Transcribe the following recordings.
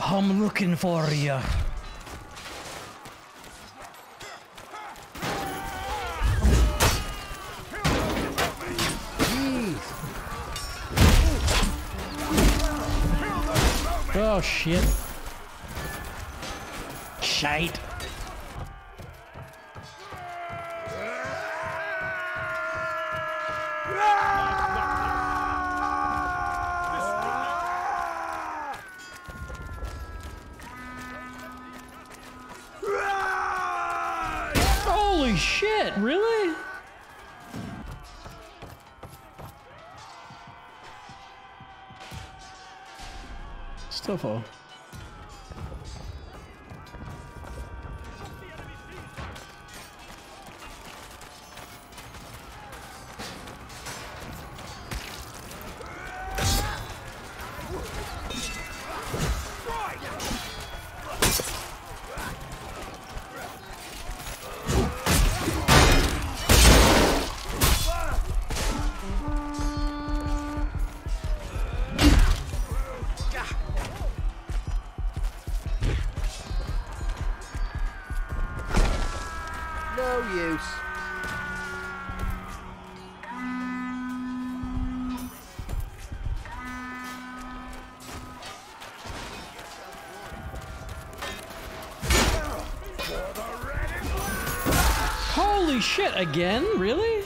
I'm looking for you. Oh shit. Shite. Shit, really? Still full. No use. Holy shit, again? Really?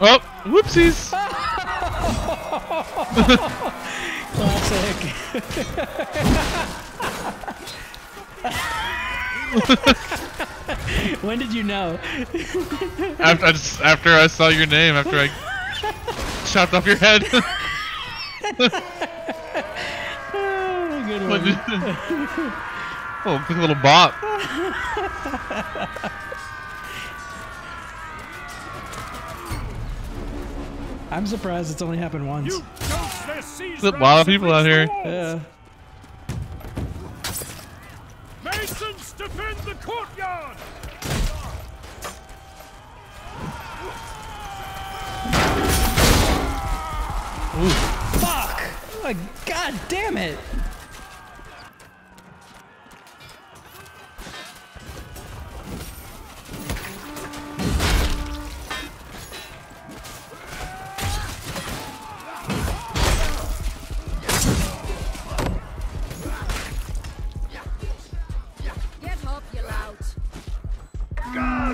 Oh, whoopsies. Classic. when did you know? After I, just, after I saw your name, after I chopped off your head. Oh, good one. did- oh, quick little bop. I'm surprised it's only happened once. You ghostless siege There's a lot of people out here. reached the walls. Yeah. Masons defend the courtyard! Fuck! Oh like, God damn it!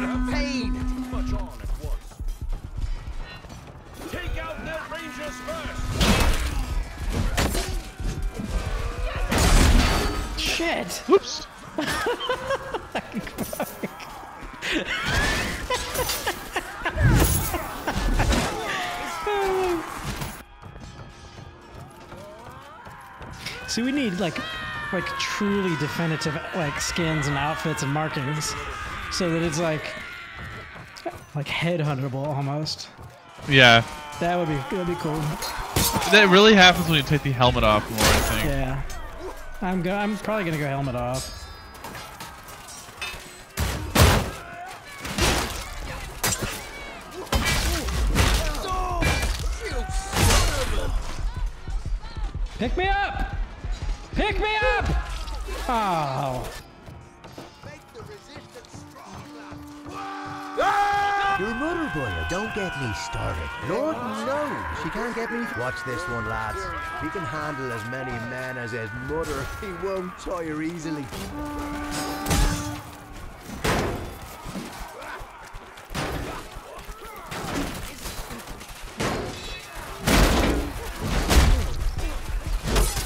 Too much on at once. Take out their rangers first! Shit! Whoops. See, we need like, like truly definitive like skins and outfits and markings, so that it's like, like headhuntable almost. Yeah. That would be that'd be cool. That really happens when you take the helmet off more, I think. Yeah. I'm go. I'm probably gonna go helmet off. Pick me up! Pick me up! Oh. Ah! Your mother, boy, don't get me started. Lord knows she can't get me. Watch this one, lads. He can handle as many men as his mother. He won't tire easily.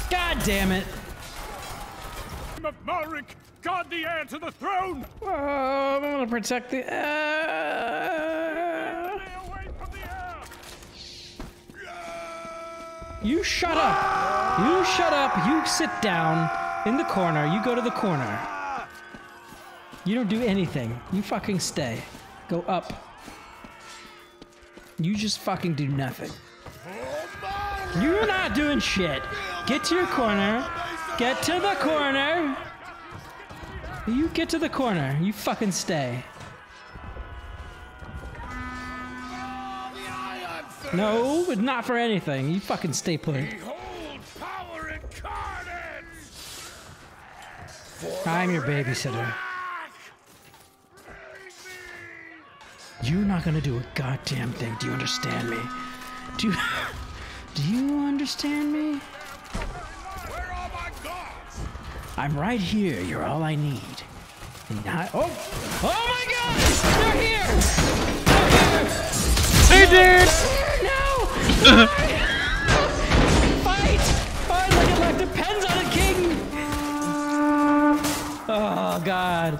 God damn it! Of guard the heir to the throne! Oh, I'm gonna protect the. Stay away from the heir! You shut up! You shut up. You sit down in the corner. You go to the corner. You don't do anything. You fucking stay. Go up. You just fucking do nothing. You're not doing shit. Get to your corner. Get to the corner. You get to the corner. You fucking stay. No, but not for anything. You fucking stay put. I'm your babysitter. You're not gonna do a goddamn thing. Do you understand me? Do you, do you understand me? Where are my gods? I'm right here. You're all I need. And I, oh, oh my God! They're here! They're here! Hey, dude! No! Fight! Fight like it like depends on the king! Oh god.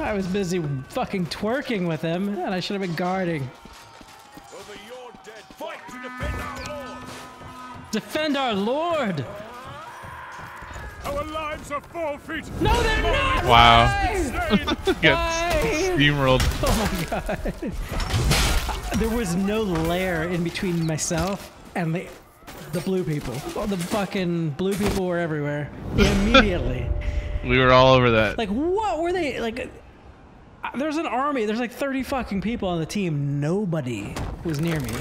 I was busy fucking twerking with him, and I should have been guarding. Over your dead fight to defend our lord! Defend our lord! Our lives are forfeit! No, they're not! Wow. Why? Gets steamrolled. Oh my god. There was no layer in between myself and the the blue people. Well, the fucking blue people were everywhere. Immediately. We were all over that. like what were they like there's an army, there's like 30 fucking people on the team. Nobody was near me.